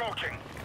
approaching.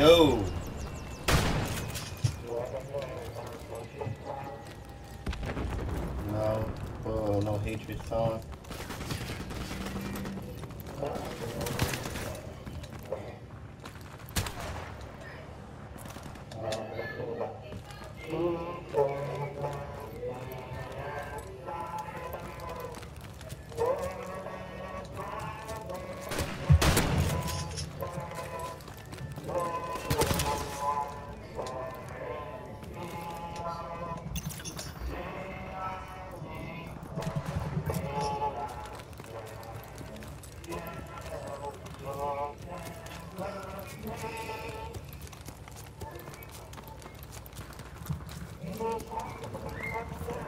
go. No, uh, no hatred song. Oh. Thank you.